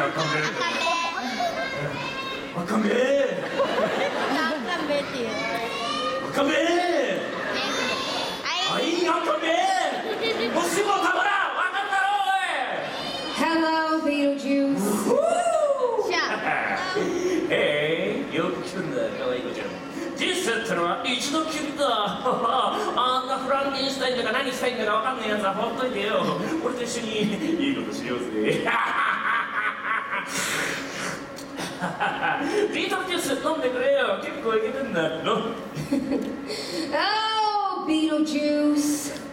わかめわかめ Nakakambet yun. わかめ Ay, あいわかめもしもたまらわかったろ Hello, Beetlejuice. おい siya. へえ。よく聞くんだ可愛い子ちゃん。人生ってのは一度きりだあんなフランケンシュタインだか何したいんだかわかんないやつはほっといてよ。俺と一緒にいいことしようぜビートルジュース飲んでくれよ。結構いけてんだ。ろ Oh, Beetlejuice.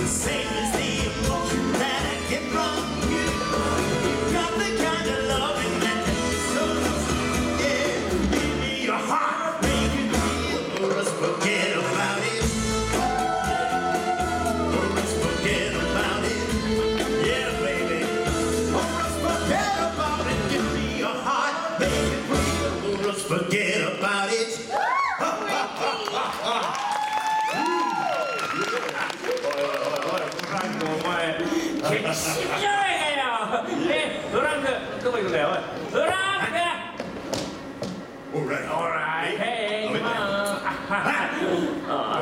the safest thing that I get from. 行いえランクランクオーライ。オーライ。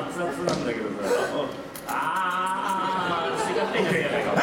熱々なんだけどさ。ああ違ってんじゃか。